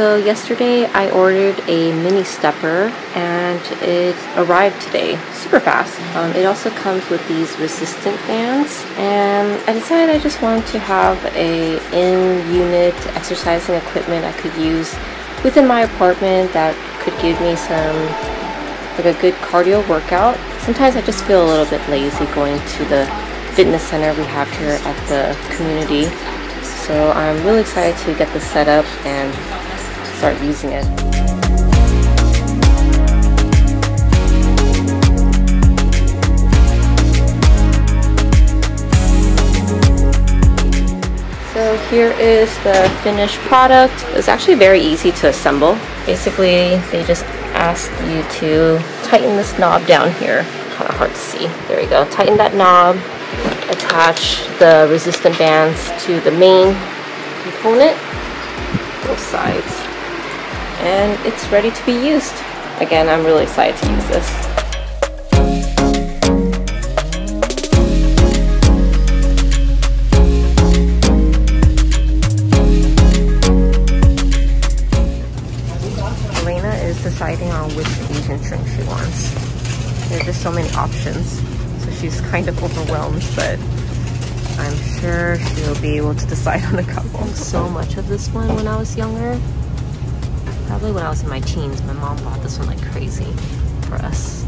So yesterday I ordered a mini stepper and it arrived today super fast. Um, it also comes with these resistant bands and I decided I just wanted to have a in-unit exercising equipment I could use within my apartment that could give me some like a good cardio workout. Sometimes I just feel a little bit lazy going to the fitness center we have here at the community. So I'm really excited to get this set up and start using it. So here is the finished product. It's actually very easy to assemble. Basically, they just ask you to tighten this knob down here. Kind of hard to see. There you go. Tighten that knob. Attach the resistant bands to the main component, both sides and it's ready to be used. Again, I'm really excited to use this. Elena is deciding on which Asian drink she wants. There's just so many options, so she's kind of overwhelmed, but I'm sure she'll be able to decide on a couple. So much of this one when I was younger, Probably when I was in my teens, my mom bought this one like crazy for us.